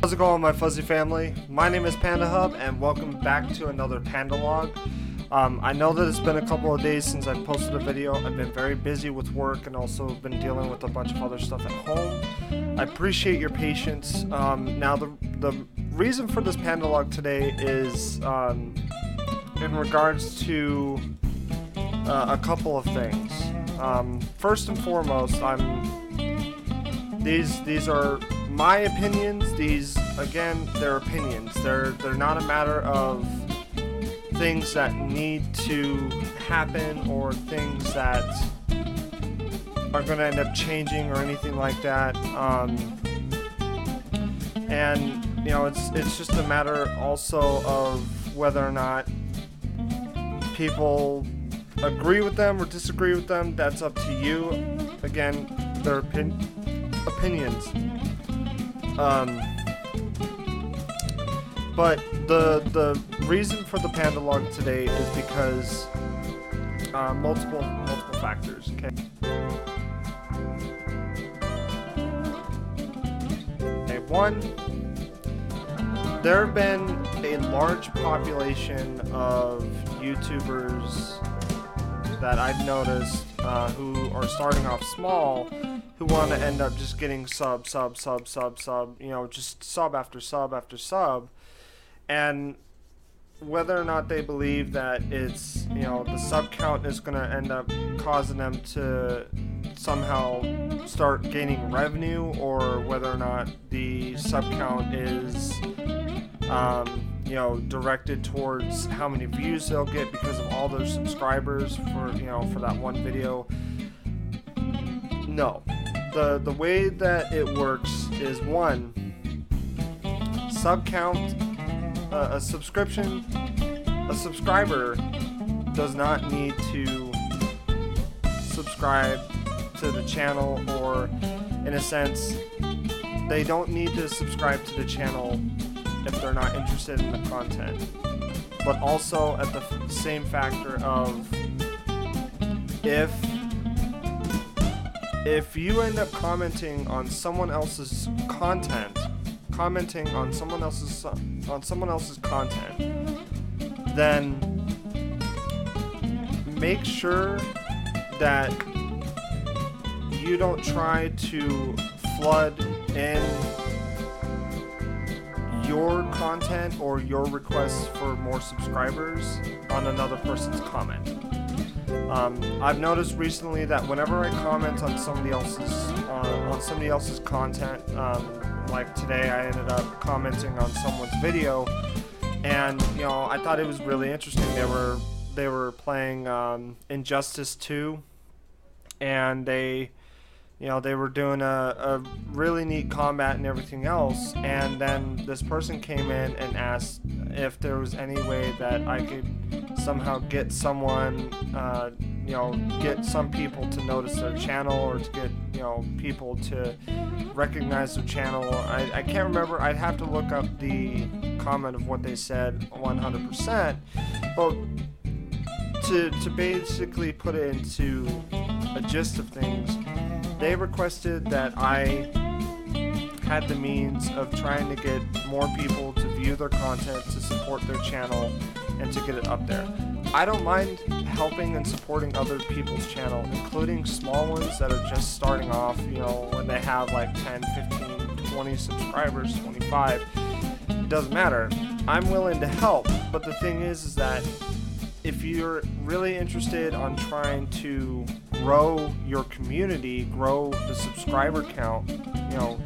How's it going, my fuzzy family? My name is Panda Hub, and welcome back to another Panda Log. Um, I know that it's been a couple of days since I've posted a video. I've been very busy with work and also been dealing with a bunch of other stuff at home. I appreciate your patience. Um, now, the, the reason for this Panda Log today is um, in regards to uh, a couple of things. Um, first and foremost, I'm these these are my opinions. These again, they're opinions. They're they're not a matter of things that need to happen or things that are going to end up changing or anything like that. Um, and you know, it's it's just a matter also of whether or not people agree with them or disagree with them. That's up to you. Again, their opin- opinions. Um, but the the reason for the panda log today is because uh, multiple multiple factors. Okay. Okay. One, there have been a large population of YouTubers that I've noticed uh, who are starting off small who want to end up just getting sub, sub, sub, sub, sub, you know, just sub after sub after sub. And whether or not they believe that it's, you know, the sub count is going to end up causing them to somehow start gaining revenue or whether or not the sub count is, um, you know, directed towards how many views they'll get because of all their subscribers for, you know, for that one video. No, the the way that it works is one sub count uh, a subscription a subscriber does not need to subscribe to the channel or in a sense they don't need to subscribe to the channel if they're not interested in the content. But also at the same factor of if if you end up commenting on someone else's content, commenting on someone else's on someone else's content, then make sure that you don't try to flood in your content or your requests for more subscribers on another person's comment. Um, I've noticed recently that whenever I comment on somebody else's uh, on somebody else's content, um, like today I ended up commenting on someone's video, and you know I thought it was really interesting. They were they were playing um, Injustice 2, and they you know they were doing a, a really neat combat and everything else. And then this person came in and asked if there was any way that i could somehow get someone uh, you know get some people to notice their channel or to get you know people to recognize their channel. I, I can't remember. I'd have to look up the comment of what they said 100% but to, to basically put it into a gist of things they requested that I had the means of trying to get more people to view their content, to support their channel, and to get it up there. I don't mind helping and supporting other people's channel, including small ones that are just starting off, you know, when they have like 10, 15, 20 subscribers, 25. It doesn't matter. I'm willing to help, but the thing is is that if you're really interested on trying to grow your community, grow the subscriber count, you know,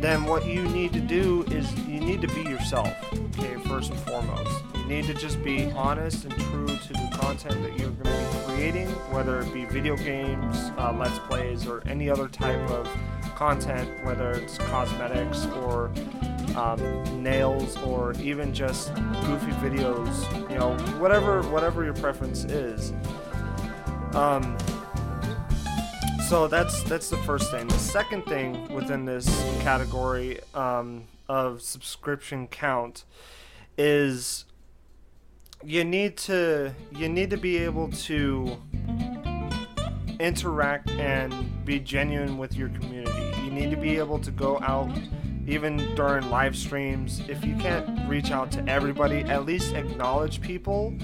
then what you need to do is you need to be yourself, okay, first and foremost. You need to just be honest and true to the content that you're going to be creating, whether it be video games, uh, let's plays, or any other type of content, whether it's cosmetics or um, nails or even just goofy videos, you know, whatever whatever your preference is. Um, so that's that's the first thing. The second thing within this category um, of subscription count is you need to you need to be able to interact and be genuine with your community. You need to be able to go out even during live streams, if you can't reach out to everybody, at least acknowledge people.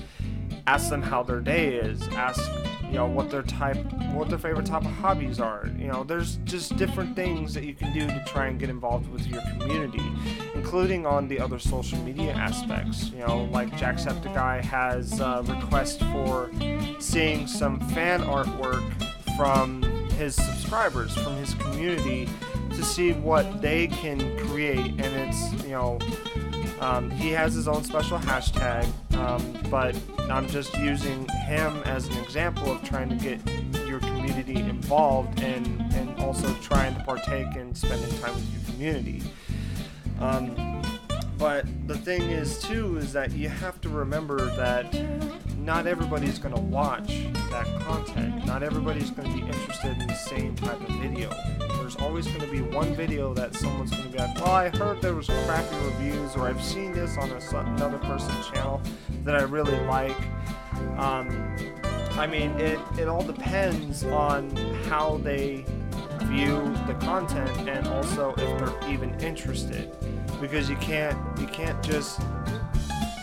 Ask them how their day is. Ask, you know, what their type, what their favorite type of hobbies are. You know, there's just different things that you can do to try and get involved with your community, including on the other social media aspects. You know, like Jacksepticeye has a request for seeing some fan artwork from his subscribers, from his community, to see what they can create. And it's, you know, um, he has his own special hashtag, um, but I'm just using him as an example of trying to get your community involved and, and also trying to partake in spending time with your community. Um, but the thing is, too, is that you have to remember that not everybody's going to watch that content. Not everybody's going to be interested in the same type of video. There's always going to be one video that someone's going to be like, well, I heard there was crappy reviews, or I've seen this on a, another person's channel that I really like. Um, I mean, it, it all depends on how they view the content and also if they're even interested because you can't you can't just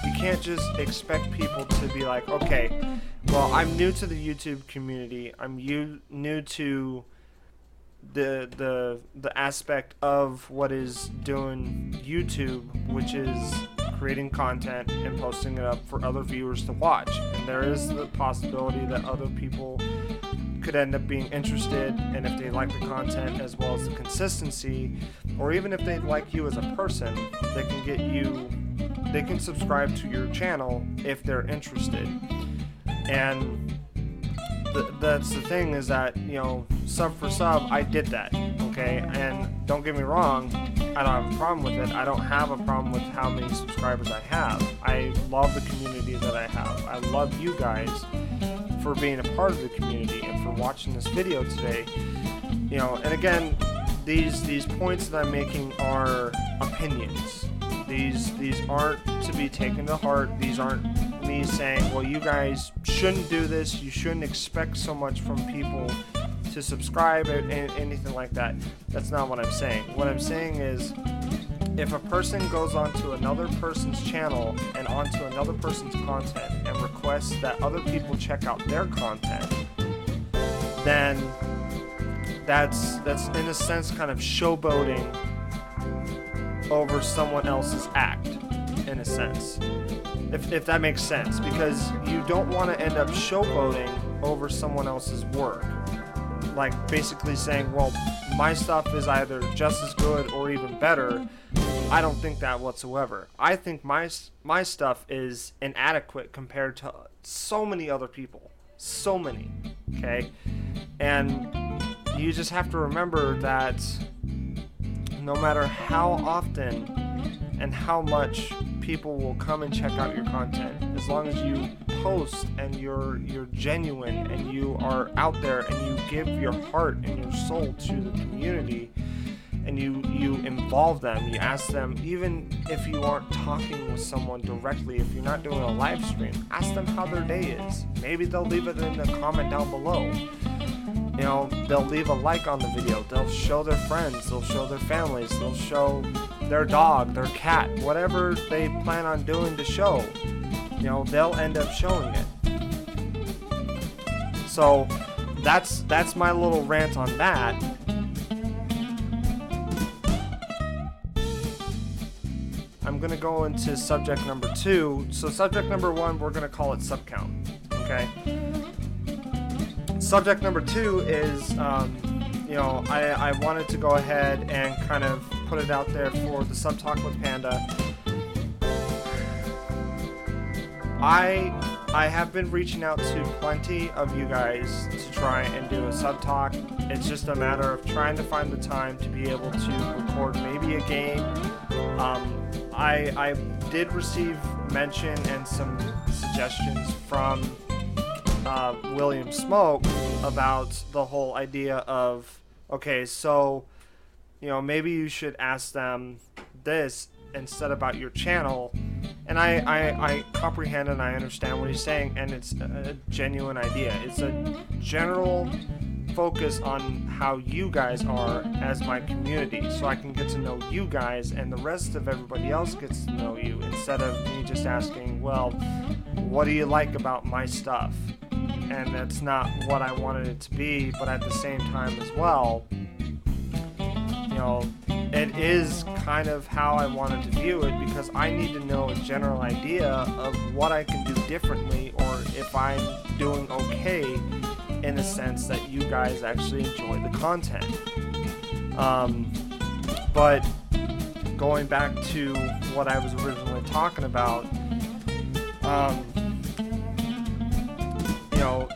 you can't just expect people to be like okay well i'm new to the youtube community i'm u- new to the the the aspect of what is doing youtube which is creating content and posting it up for other viewers to watch. And there is the possibility that other people could end up being interested and if they like the content as well as the consistency or even if they like you as a person they can get you they can subscribe to your channel if they're interested. And th- that's the thing is that you know sub for sub i did that okay and don't get me wrong i don't have a problem with it i don't have a problem with how many subscribers i have i love the community that i have i love you guys for being a part of the community and for watching this video today. You know, and again, these these points that I'm making are opinions. These these aren't to be taken to heart. These aren't saying, well, you guys shouldn't do this. You shouldn't expect so much from people to subscribe or anything like that. That's not what I'm saying. What I'm saying is if a person goes onto another person's channel and onto another person's content and requests that other people check out their content, then that's that's in a sense kind of showboating over someone else's act in a sense. If, if that makes sense, because you don't want to end up showboating over someone else's work. Like basically saying, well, my stuff is either just as good or even better I don't think that whatsoever. I think my my stuff is inadequate compared to so many other people. So many. Okay? And you just have to remember that no matter how often and how much people will come and check out your content, as long as you post and you're you're genuine and you are out there and you give your heart and your soul to the community, and you you involve them you ask them even if you aren't talking with someone directly if you're not doing a live stream ask them how their day is. Maybe they'll leave it in the comment down below. You know they'll leave a like on the video. They'll show their friends. They'll show their families. They'll show their dog their cat whatever they plan on doing to show you know they'll end up showing it so that's that's my little rant on that I'm to go into subject number two. So, subject number one, we're to call it subcount. Okay. Subject number two is, um, you know, I, I wanted to go ahead and kind of put it out there for the sub talk with Panda. I I have been reaching out to plenty of you guys to try and do a sub talk. It's just a matter of trying to find the time to be able to record maybe a game. Um, I, I did receive mention and some suggestions from uh, William Smoke about the whole idea of okay, so you know maybe you should ask them this instead about your channel. And I, I, I comprehend and I understand what he's saying, and it's a genuine idea. It's a general focus on how you guys are as my community so I can get to know you guys and the rest of everybody else gets to know you instead of me just asking, well, what do you like about my stuff? And that's not what I wanted it to be, but at the same time as well, know, it is kind of how I wanted to view it because I need to know a general idea of what I can do differently or if I'm doing okay in the sense that you guys actually enjoy the content. Um, but going back to what I was originally talking about, um, you know,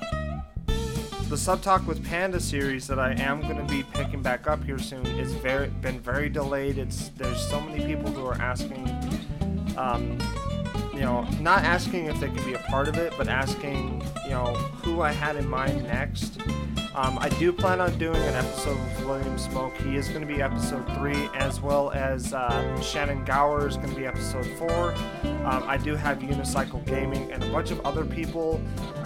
the Sub Talk with Panda series that I am going to be picking back up here soon is very been very delayed. It's there's so many people who are asking, um, you know, not asking if they can be a part of it, but asking, you know, who I had in mind next. Um, I do plan on doing an episode with William Smoke. He is going to be episode three, as well as uh, Shannon Gower is going to be episode four. Um, I do have Unicycle Gaming and a bunch of other people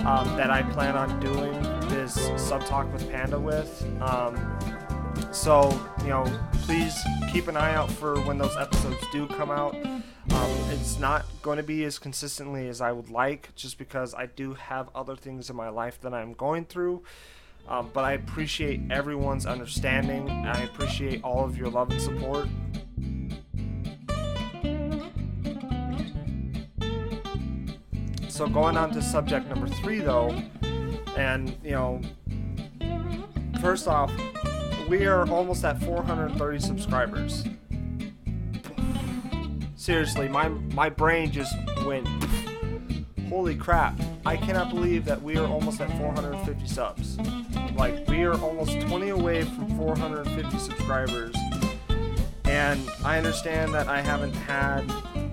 um, that I plan on doing this sub talk with Panda with. Um, so, you know, please keep an eye out for when those episodes do come out. Um, it's not going to be as consistently as I would like, just because I do have other things in my life that I'm going through. Um, but I appreciate everyone's understanding. I appreciate all of your love and support. So going on to subject number three, though, and you know, first off, we are almost at 430 subscribers. Seriously, my my brain just went. Holy crap! I cannot believe that we are almost at 450 subs. Like we are almost 20 away from 450 subscribers, and I understand that I haven't had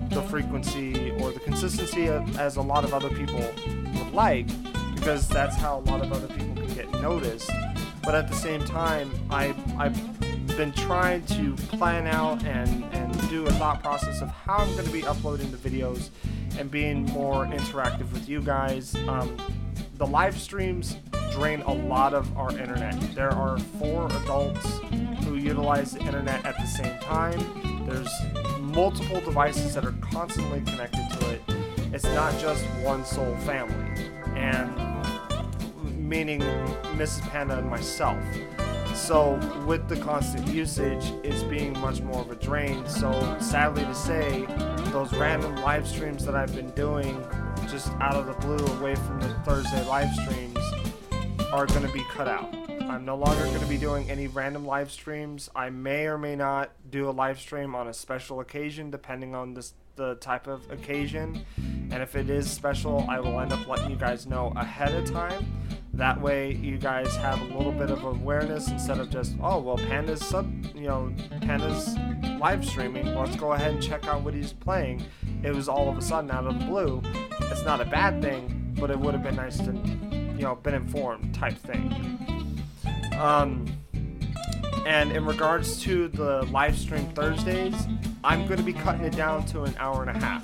the frequency or the consistency of, as a lot of other people would like, because that's how a lot of other people can get noticed. But at the same time, I I've been trying to plan out and and do a thought process of how I'm going to be uploading the videos and being more interactive with you guys. Um, the live streams drain a lot of our internet. There are four adults who utilize the internet at the same time. There's multiple devices that are constantly connected to it. It's not just one sole family, and meaning Mrs. Panda and myself. So with the constant usage, it's being much more of a drain. So sadly to say, those random live streams that I've been doing just out of the blue away from the Thursday live streams are going to be cut out. I'm no longer going to be doing any random live streams. I may or may not do a live stream on a special occasion depending on this, the type of occasion. And if it is special, I will end up letting you guys know ahead of time. That way, you guys have a little bit of awareness instead of just, oh, well, Panda's sub, you know, Panda's live streaming. Let's go ahead and check out what he's playing. It was all of a sudden out of the blue. It's not a bad thing, but it would have been nice to, you know, been informed type thing. Um, and in regards to the live stream Thursdays, I'm going to be cutting it down to an hour and a half.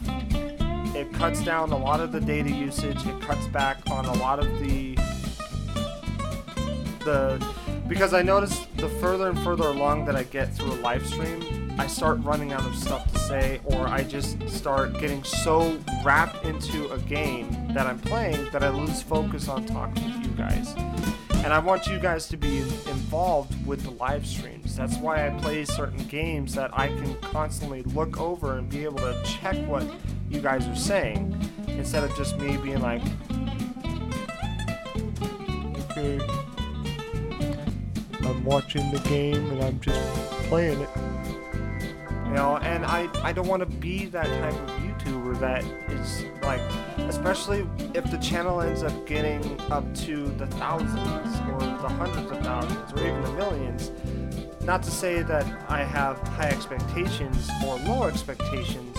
It cuts down a lot of the data usage. It cuts back on a lot of the the because I notice the further and further along that I get through a live stream, I start running out of stuff to say, or I just start getting so wrapped into a game that I'm playing that I lose focus on talking with you guys. And I want you guys to be involved with the live streams. That's why I play certain games that I can constantly look over and be able to check what you guys are saying instead of just me being like, okay. I'm watching the game and I'm just playing it. You know, and I, I don't want to be that type of YouTuber that is like, especially if the channel ends up getting up to the thousands or the hundreds of thousands or even the millions. Not to say that I have high expectations or low expectations,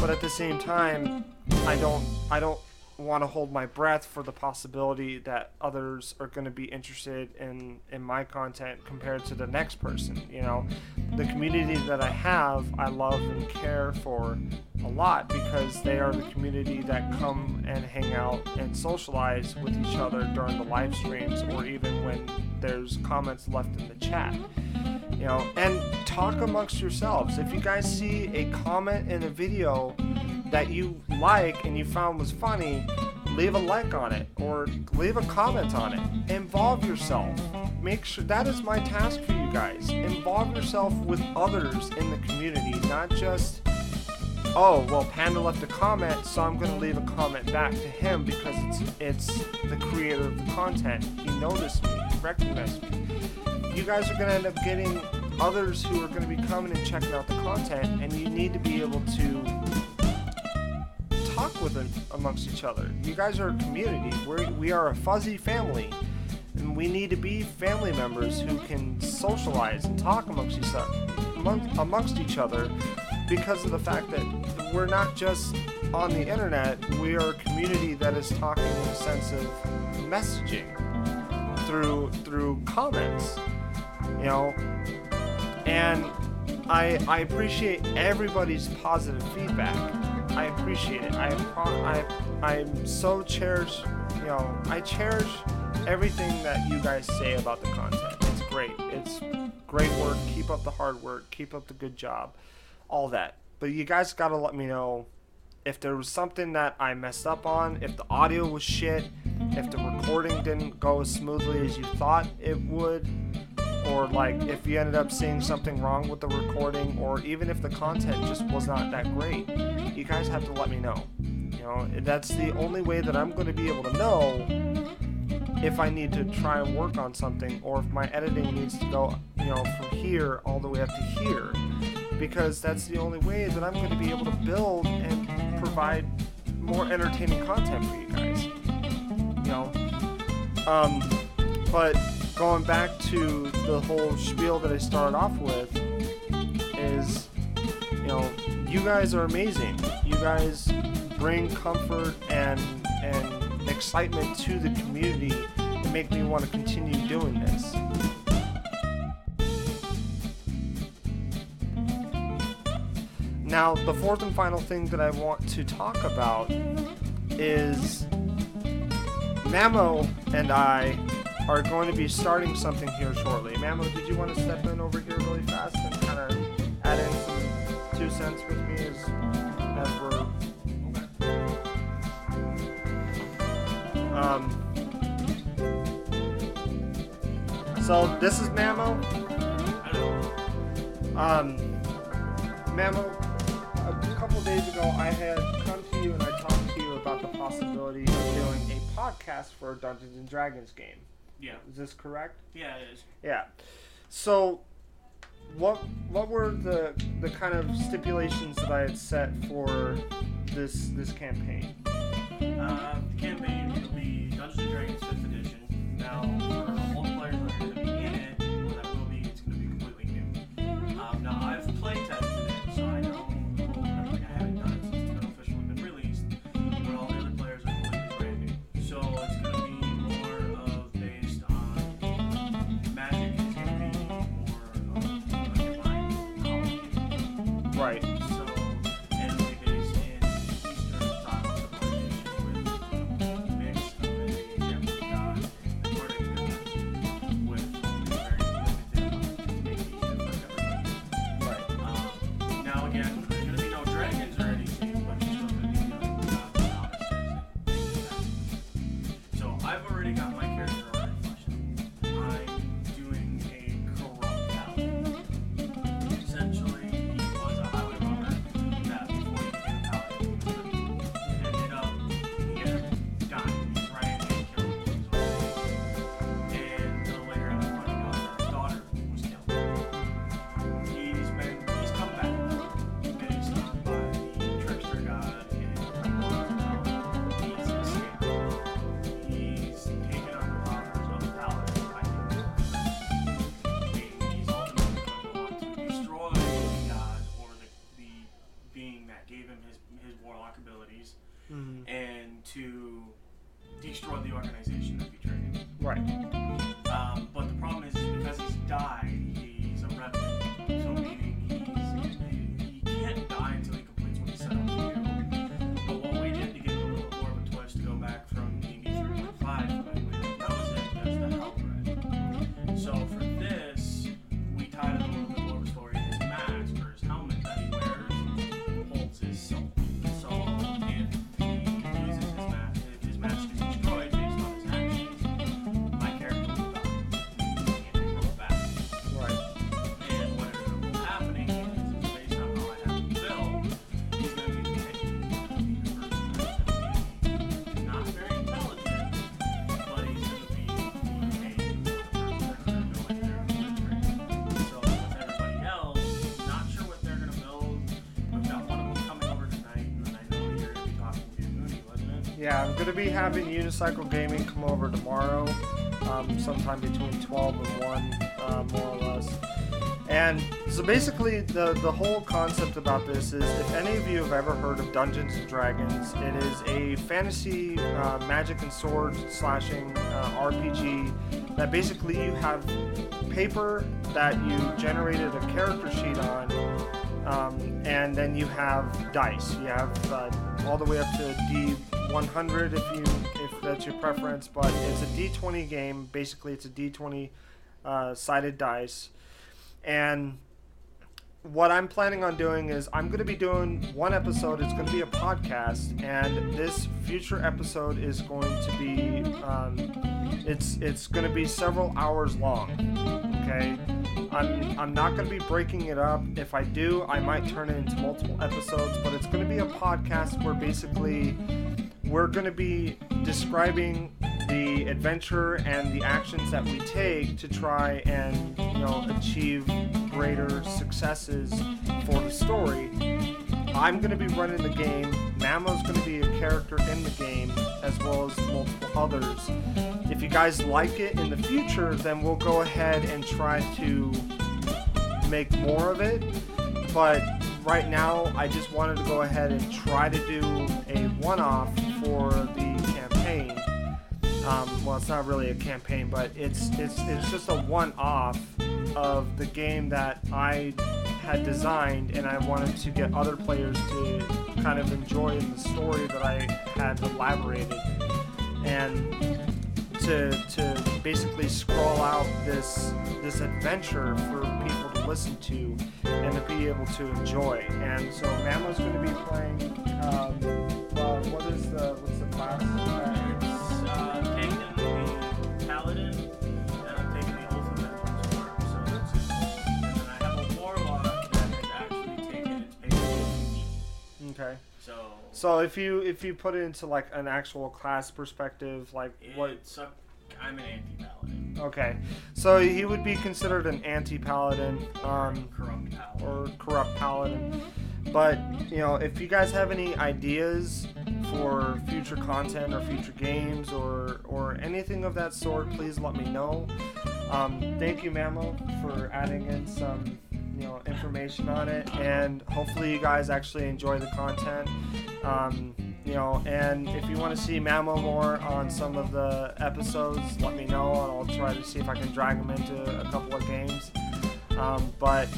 but at the same time, I don't I don't want to hold my breath for the possibility that others are going to be interested in in my content compared to the next person you know? The community that i have i love and care for a lot because they are the community that come and hang out and socialize with each other during the live streams or even when there's comments left in the chat you know? And talk amongst yourselves. If you guys see a comment in a video that you like and you found was funny, leave a like on it or leave a comment on it. Involve yourself. Make sure that is my task for you guys. Involve yourself with others in the community, not just oh well panda left a comment so i'm going to leave a comment back to him because it's it's the creator of the content he noticed me he recognized me you guys are going to end up getting others who are going to be coming and checking out the content and you need to be able to talk with amongst each other. You guys are a community. We're, we are a fuzzy family. And we need to be family members who can socialize and talk amongst each other, among, amongst each other because of the fact that we're not just on the internet, we are a community that is talking in a sense of messaging through through comments. You know, and I I appreciate everybody's positive feedback I appreciate it. I, I, I'm so cherish, you know, I cherish everything that you guys say about the content. It's great. It's great work. Keep up the hard work. Keep up the good job. All that. But you guys got to let me know if there was something that I messed up on, if the audio was shit, if the recording didn't go as smoothly as you thought it would, or like if you ended up seeing something wrong with the recording, or even if the content just was not that great, you guys have to let me know. You know, that's the only way that I'm going to be able to know if I need to try and work on something, or if my editing needs to go, you know, from here all the way up to here, because that's the only way that I'm going to be able to build and provide more entertaining content for you guys. You know, um, but going back to the whole spiel that I started off with is, you know, you guys are amazing. You guys bring comfort and and excitement to the community and make me want to continue doing this. Now, the fourth and final thing that I want to talk about is Mamo and I are going to be starting something here shortly. Mamo, did you want to step in over here really fast and kind of add in two cents with me as, as we're. Um, so this is Mamo. Um, Mamo, a couple days ago I had come to you and I talked to you about the possibility of doing a podcast for a Dungeons and Dragons game. Yeah. Is this correct? Yeah, it is. Yeah. So, what what were the the kind of stipulations that I had set for this this campaign? Uh, the campaign got my Right. Yeah, I'm gonna be having Unicycle Gaming come over tomorrow, um, sometime between 12 and 1, uh, more or less. And so basically, the the whole concept about this is, if any of you have ever heard of Dungeons and Dragons, it is a fantasy uh, magic and sword slashing uh, RPG that basically you have paper that you generated a character sheet on, um, and then you have dice. You have uh, all the way up to D100 if you if that's your preference, but it's a D20 game. Basically, it's a D20 uh, sided dice, and what I'm planning on doing is I'm going to be doing one episode. It's going to be a podcast, and this future episode is going to be um, it's it's going to be several hours long. Okay, I'm I'm not going to be breaking it up. If I do, I might turn it into multiple episodes, but it's going to be a podcast where basically we're going to be describing the adventure and the actions that we take to try and you know achieve greater successes for the story. I'm going to be running the game. Mamo's going to be a character in the game as well as multiple others. If you guys like it in the future, then we'll go ahead and try to make more of it. But right now, I just wanted to go ahead and try to do a one off for the campaign. Um, well, it's not really a campaign, but it's it's it's just a one-off of the game that I had designed, and I wanted to get other players to kind of enjoy the story that I had elaborated, and to to basically scroll out this this adventure for listen to and to be able to enjoy. And so Mamo's going to be playing. Um, uh, what is the what's the class? It's uh, taking the paladin, and I'm taking the oath of. So that's it. And then I have a warlock that is actually paper with. Okay. So, So if you if you put it into like an actual class perspective, like what? I'm an anti-paladin. Okay, so he would be considered an anti-paladin, um, corrupt paladin. or corrupt paladin. But you know, if you guys have any ideas for future content or future games or or anything of that sort, please let me know. Um, thank you, Mamo, for adding in some you know information on it, and hopefully you guys actually enjoy the content. Um, you know, and if you want to see Mamo more on some of the episodes, let me know, and I'll try to see if I can drag him into a couple of games. Um, but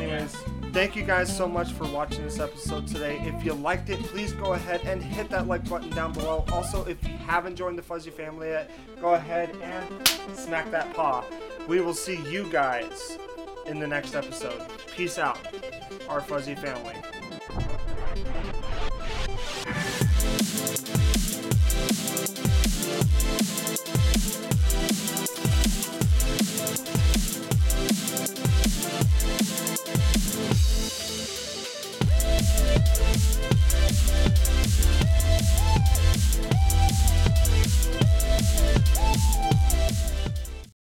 Anyways, thank you guys so much for watching this episode today. If you liked it, please go ahead and hit that like button down below. Also, if you haven't joined the Fuzzy family yet, go ahead and smack that paw. We will see you guys in the next episode. Peace out, our Fuzzy family.